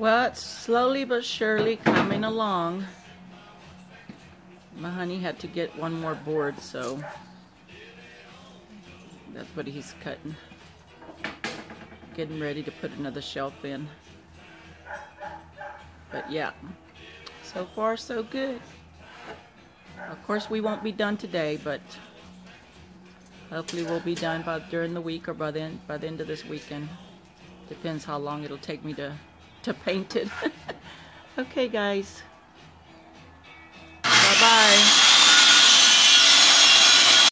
Well, it's slowly but surely coming along. My honey had to get one more board, so that's what he's cutting. Getting ready to put another shelf in. But yeah, so far so good. Of course, we won't be done today, but hopefully we'll be done by during the week or by the end, by the end of this weekend. Depends how long it'll take me to to paint it. okay, guys.